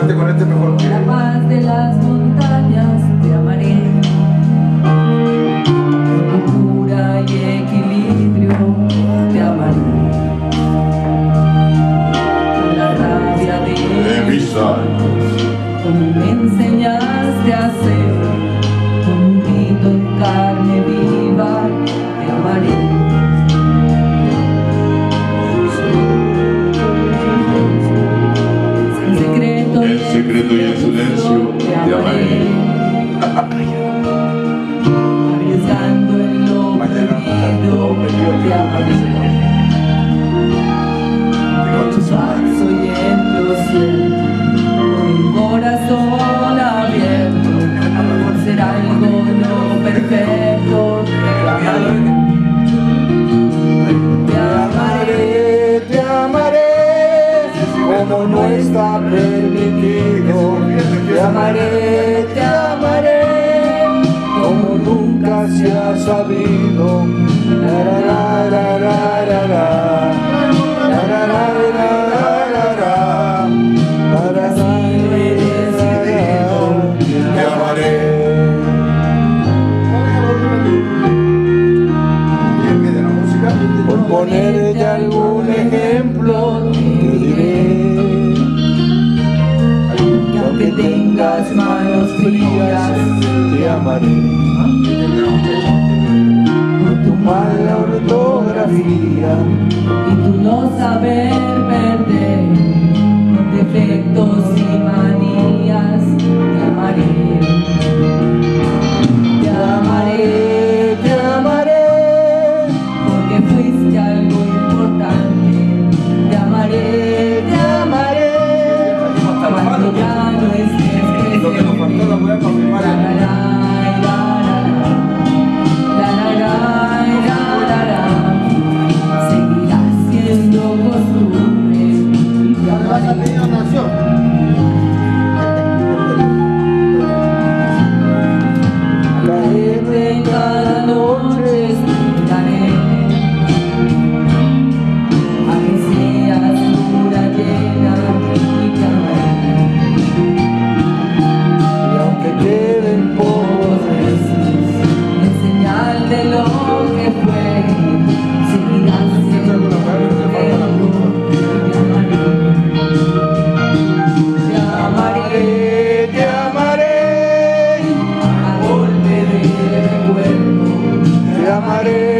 Cante con este mejor. La paz de las montañas te amaré. Locura y equilibrio te amaré. La rabia de mis años, como me enseñaste a hacer, permitido. Te amaré, te amaré, como nunca se ha sabido. Ponerte algún ejemplo, te diré Que aunque tengas manos frías, te amaré. Por tu mala ortografía, y tu no saber pueden confirmar Seguirás siendo costumbre. Y la nación. haré.